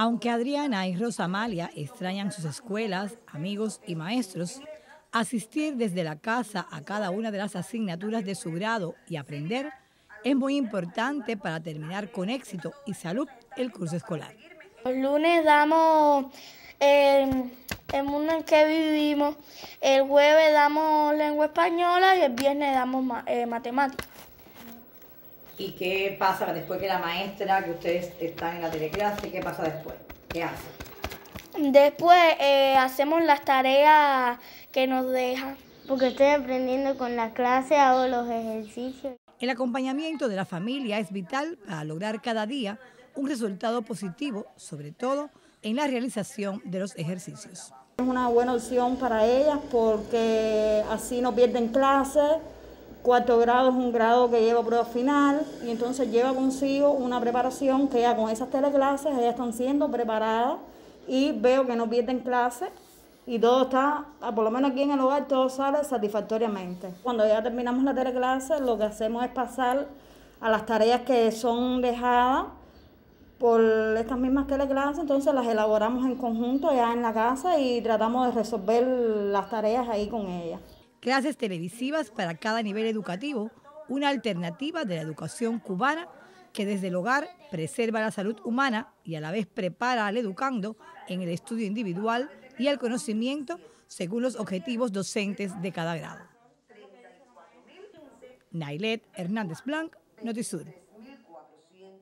Aunque Adriana y Rosa Amalia extrañan sus escuelas, amigos y maestros, asistir desde la casa a cada una de las asignaturas de su grado y aprender es muy importante para terminar con éxito y salud el curso escolar. Los lunes damos el, mundo en que vivimos, el jueves damos lengua española y el viernes damos eh, matemáticas. ¿Y qué pasa después que la maestra, que ustedes están en la teleclase, qué pasa después? ¿Qué hacen? Después eh, hacemos las tareas que nos dejan. Porque estoy aprendiendo con la clase, hago los ejercicios. El acompañamiento de la familia es vital para lograr cada día un resultado positivo, sobre todo en la realización de los ejercicios. Es una buena opción para ellas porque así no pierden clases Cuarto grado es un grado que lleva prueba final y entonces lleva consigo una preparación que ya con esas teleclases ellas están siendo preparadas y veo que no pierden clases y todo está, ah, por lo menos aquí en el hogar, todo sale satisfactoriamente. Cuando ya terminamos la teleclase, lo que hacemos es pasar a las tareas que son dejadas por estas mismas teleclases, entonces las elaboramos en conjunto ya en la casa y tratamos de resolver las tareas ahí con ellas clases televisivas para cada nivel educativo, una alternativa de la educación cubana que desde el hogar preserva la salud humana y a la vez prepara al educando en el estudio individual y el conocimiento según los objetivos docentes de cada grado. Nailet Hernández Blanc, Notisur.